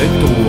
Lính tue